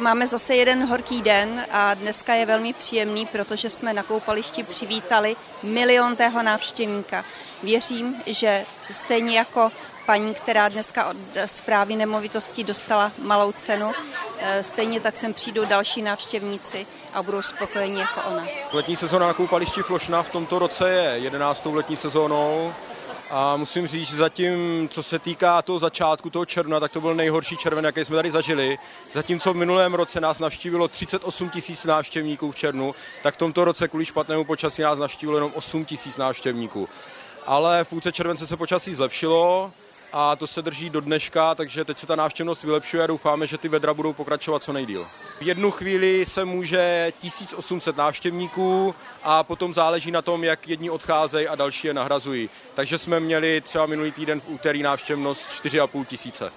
Máme zase jeden horký den a dneska je velmi příjemný, protože jsme na koupališti přivítali miliontého návštěvníka. Věřím, že stejně jako paní, která dneska od zprávy nemovitostí dostala malou cenu, eh, stejně tak sem přijdou další návštěvníci a budou spokojeni jako ona. Letní sezóna na koupališti Flošna v tomto roce je 11. letní sezónou. A musím říct, že zatím, co se týká toho začátku toho června, tak to byl nejhorší červen, jaký jsme tady zažili. Zatímco v minulém roce nás navštívilo 38 tisíc návštěvníků v červnu, tak v tomto roce kvůli špatnému počasí nás navštívilo jenom 8 tisíc návštěvníků. Ale v půlce července se počasí zlepšilo, a to se drží do dneška, takže teď se ta návštěvnost vylepšuje a doufáme, že ty vedra budou pokračovat co nejdíl. V jednu chvíli se může 1800 návštěvníků a potom záleží na tom, jak jedni odcházejí a další je nahrazují. Takže jsme měli třeba minulý týden v úterý návštěvnost 4,5 tisíce.